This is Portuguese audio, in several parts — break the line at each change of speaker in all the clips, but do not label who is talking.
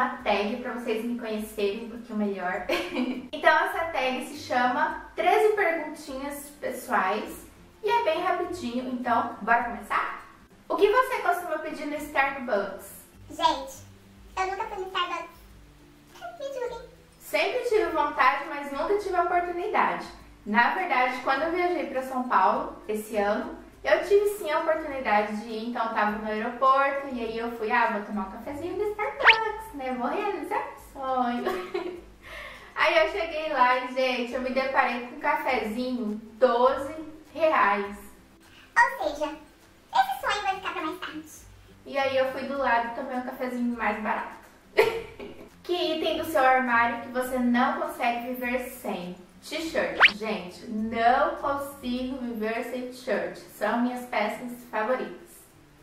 uma tag para vocês me conhecerem um pouquinho melhor. então essa tag se chama 13 perguntinhas pessoais e é bem rapidinho, então bora começar? O que você costuma pedir no Starbucks?
Gente, eu nunca fui no Starbucks. Me julguem.
Sempre tive vontade, mas nunca tive a oportunidade. Na verdade, quando eu viajei para São Paulo esse ano, eu tive sim a oportunidade de ir, então eu tava no aeroporto e aí eu fui, ah, vou tomar um cafezinho no Starbucks, né? Vou realizar um sonho. aí eu cheguei lá e, gente, eu me deparei com um cafezinho 12 reais.
Ou seja, esse sonho vai ficar pra mais tarde.
E aí eu fui do lado e tomei um cafezinho mais barato. que item do seu armário que você não consegue viver sem? T-shirt. Gente, não consigo viver sem t-shirt. São minhas peças favoritas.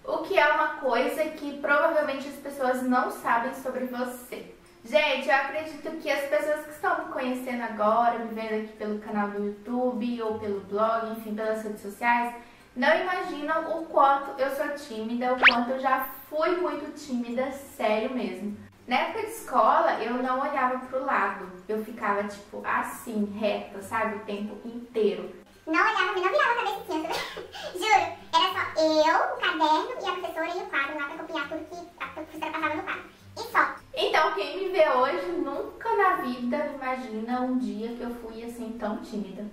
O que é uma coisa que provavelmente as pessoas não sabem sobre você. Gente, eu acredito que as pessoas que estão me conhecendo agora, me vendo aqui pelo canal do YouTube ou pelo blog, enfim, pelas redes sociais, não imaginam o quanto eu sou tímida, o quanto eu já fui muito tímida, sério mesmo. Na época de escola, eu não olhava pro lado. Eu ficava, tipo, assim, reta, sabe? O tempo inteiro.
Não olhava, não virava a cabeça assim, Juro, era só eu, caderno e a professora e o quadro lá pra copiar tudo que a professora passava no quadro. E só.
Então, quem me vê hoje nunca na vida imagina um dia que eu fui assim tão tímida.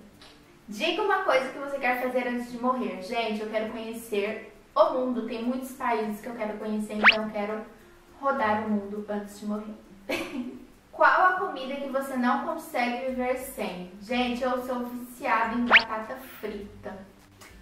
Diga uma coisa que você quer fazer antes de morrer. Gente, eu quero conhecer o mundo. Tem muitos países que eu quero conhecer, então eu quero rodar o mundo antes de morrer. Qual a comida que você não consegue viver sem? Gente, eu sou viciada em batata frita.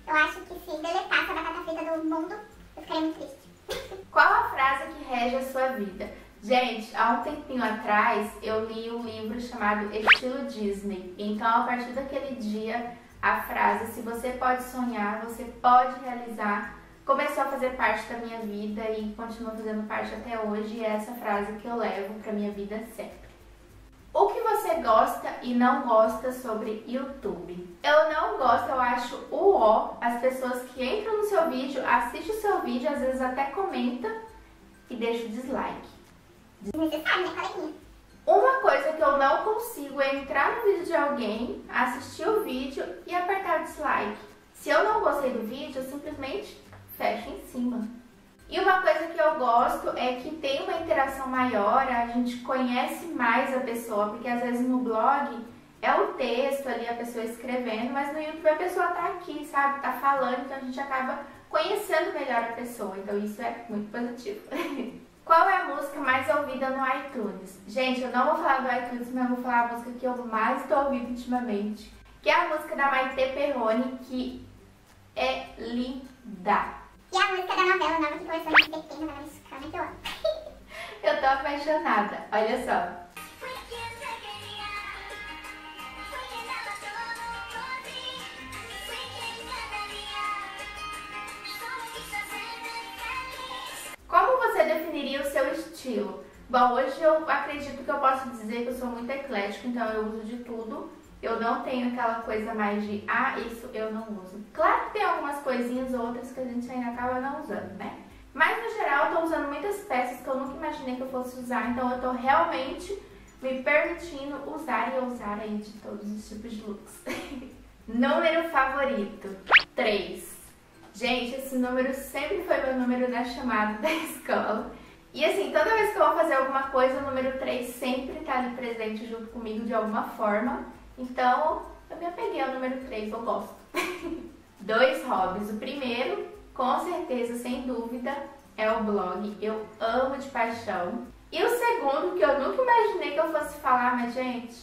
Eu acho que se deletasse a batata frita do mundo, eu ficaria muito triste.
Qual a frase que rege a sua vida? Gente, há um tempinho atrás eu li um livro chamado Estilo Disney. Então, a partir daquele dia, a frase se você pode sonhar, você pode realizar, começou a fazer parte da minha vida e continua fazendo parte até hoje. E é essa frase que eu levo para minha vida sempre. Você gosta e não gosta sobre YouTube? Eu não gosto, eu acho o ó as pessoas que entram no seu vídeo, assistem o seu vídeo, às vezes até comenta e deixa o dislike. Uma coisa que eu não consigo é entrar no vídeo de alguém, assistir o vídeo e apertar o dislike. Se eu não gostei do vídeo, eu simplesmente fecha em cima. E uma coisa que eu gosto é que tem uma interação maior, a gente conhece mais a pessoa, porque às vezes no blog é o texto ali, a pessoa escrevendo, mas no YouTube a pessoa tá aqui, sabe? Tá falando, então a gente acaba conhecendo melhor a pessoa, então isso é muito positivo. Qual é a música mais ouvida no iTunes? Gente, eu não vou falar do iTunes, mas vou falar a música que eu mais estou ouvindo ultimamente, que é a música da Maite Perrone, que é linda.
E a música da novela nova que começou no SBT, novela mexicana, que eu amo.
Eu tô apaixonada, olha só. Como você definiria o seu estilo? Bom, hoje eu acredito que eu posso dizer que eu sou muito eclético, então eu uso de tudo. Eu não tenho aquela coisa mais de, ah, isso eu não uso. Claro que tem algumas coisinhas outras que a gente ainda acaba não usando, né? Mas no geral eu tô usando muitas peças que eu nunca imaginei que eu fosse usar, então eu tô realmente me permitindo usar e usar aí de todos os tipos de looks. número favorito, 3. Gente, esse número sempre foi meu número da chamada da escola. E assim, toda vez que eu vou fazer alguma coisa, o número 3 sempre tá ali presente junto comigo de alguma forma. Então, eu me apeguei ao número 3, eu gosto. Dois hobbies. O primeiro, com certeza, sem dúvida, é o blog. Eu amo de paixão. E o segundo, que eu nunca imaginei que eu fosse falar, mas, gente,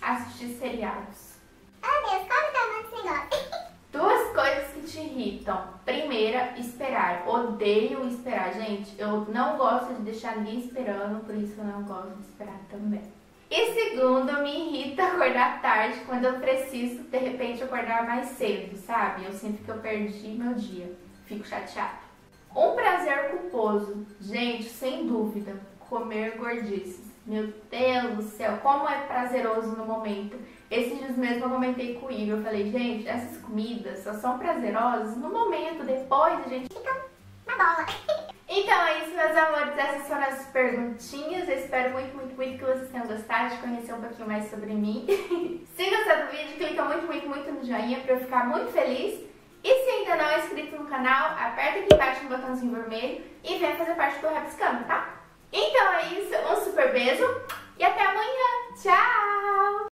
assistir seriados.
Oh, Deus, como tá amando esse negócio?
Duas coisas que te irritam. Primeira, esperar. Odeio esperar, gente. Eu não gosto de deixar ninguém esperando, por isso eu não gosto de esperar também. E segundo, me irrita acordar tarde quando eu preciso, de repente, acordar mais cedo, sabe? Eu sinto que eu perdi meu dia. Fico chateada. Um prazer culposo. Gente, sem dúvida, comer gordices. Meu Deus do céu, como é prazeroso no momento. Esses dias mesmo eu comentei com o Igor, eu falei, gente, essas comidas só são prazerosas no momento, depois a gente
fica na bola.
Então é isso, meus amores. Essas foram as perguntinhas. espero muito, muito, muito que vocês tenham gostado de conhecer um pouquinho mais sobre mim. se gostou do vídeo, clica muito, muito, muito no joinha pra eu ficar muito feliz. E se ainda não é inscrito no canal, aperta aqui embaixo no botãozinho vermelho e vem fazer parte do Rabiscando, tá? Então é isso, um super beijo e até amanhã. Tchau!